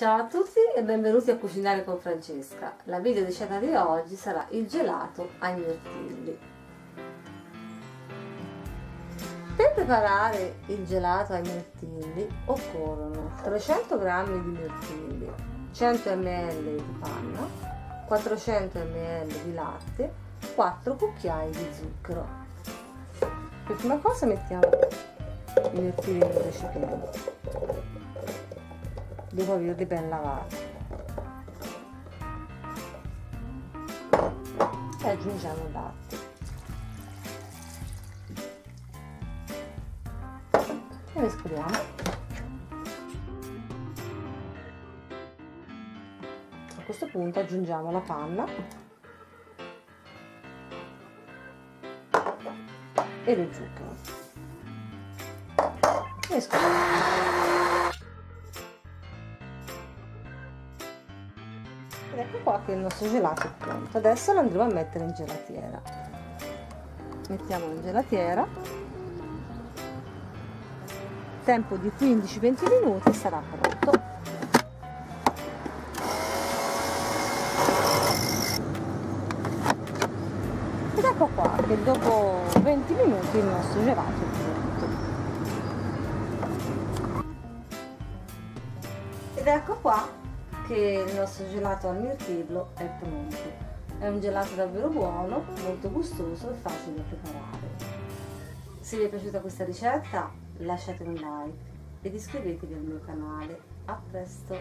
Ciao a tutti e benvenuti a Cucinare con Francesca. La video di cena di oggi sarà il gelato ai mirtilli. Per preparare il gelato ai mirtilli occorrono 300 g di mirtilli, 100 ml di panna, 400 ml di latte, 4 cucchiai di zucchero. Per prima cosa mettiamo i mirtilli nel recipiente dopo averli ben lavati. E aggiungiamo il e mescoliamo a questo punto aggiungiamo la panna. E lo zucchero. Mescoliamo ed ecco qua che il nostro gelato è pronto. Adesso lo andremo a mettere in gelatiera. Mettiamo in gelatiera. Tempo di 15-20 minuti sarà pronto. Ed ecco qua che dopo 20 minuti il nostro gelato è pronto. Ed ecco qua che il nostro gelato al mirtillo è pronto. È un gelato davvero buono, molto gustoso e facile da preparare. Se vi è piaciuta questa ricetta lasciate un like ed iscrivetevi al mio canale. A presto!